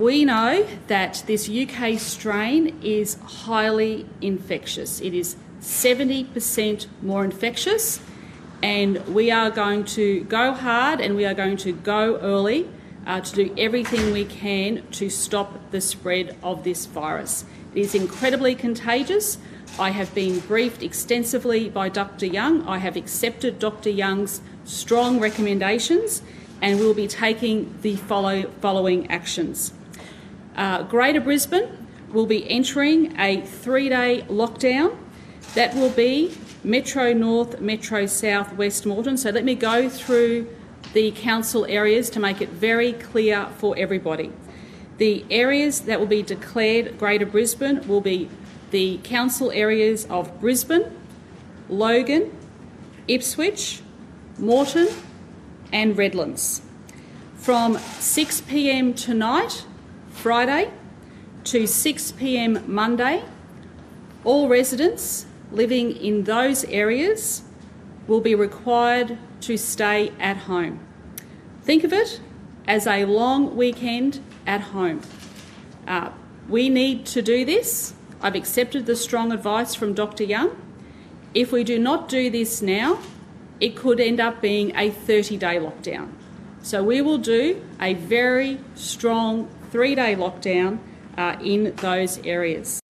We know that this UK strain is highly infectious. It is 70% more infectious, and we are going to go hard and we are going to go early uh, to do everything we can to stop the spread of this virus. It is incredibly contagious. I have been briefed extensively by Dr. Young. I have accepted Dr. Young's strong recommendations and we will be taking the follow, following actions. Uh, Greater Brisbane will be entering a three day lockdown. That will be Metro North, Metro South, West Moreton. So let me go through the council areas to make it very clear for everybody. The areas that will be declared Greater Brisbane will be the council areas of Brisbane, Logan, Ipswich, Moreton, and Redlands. From 6 pm tonight, Friday, to 6 pm Monday, all residents living in those areas will be required to stay at home. Think of it as a long weekend at home. Uh, we need to do this. I've accepted the strong advice from Dr. Young. If we do not do this now, it could end up being a 30 day lockdown. So we will do a very strong three day lockdown uh, in those areas.